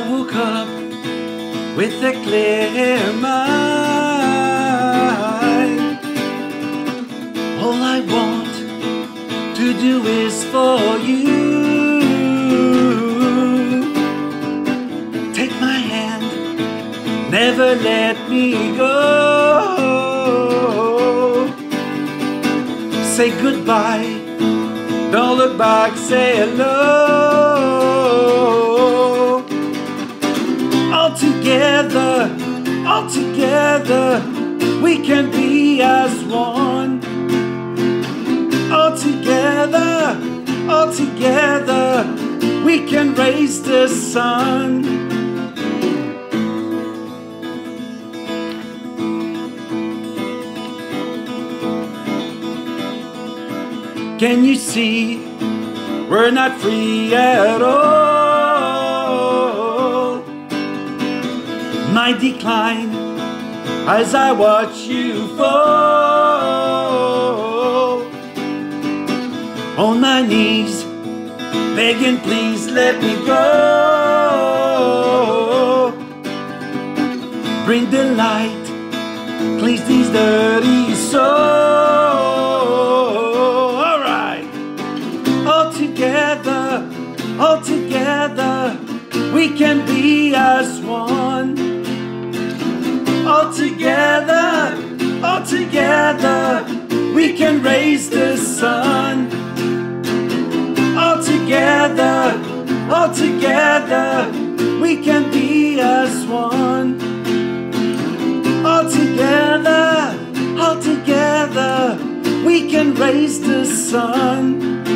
woke up with a clear mind. All I want to do is for you. Take my hand, never let me go. Say goodbye, don't look back, say hello. Together, all together, we can be as one. All together, all together, we can raise the sun. Can you see we're not free at all? My decline as I watch you fall. On my knees, begging, please let me go. Bring the light, cleanse these dirty souls. All right all together, all together, we can be as one. All together, all together, we can raise the sun. All together, all together, we can be as one. All together, all together, we can raise the sun.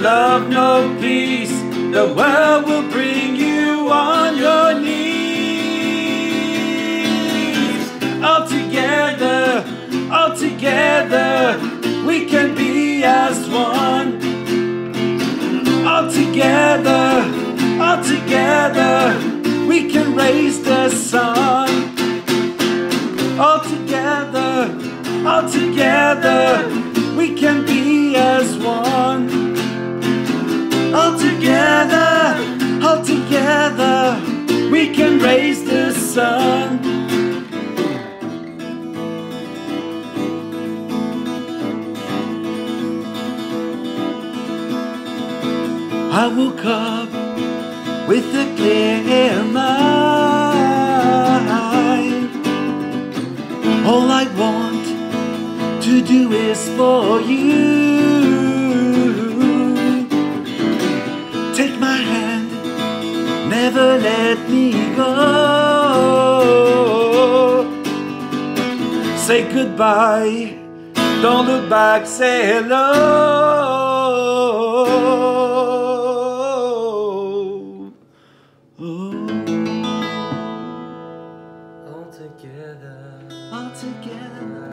Love, no peace. The world will bring I woke up with a clear mind. All I want to do is for you. Take my hand, never let me go. Say goodbye, don't look back, say hello. Oh. All together. All together.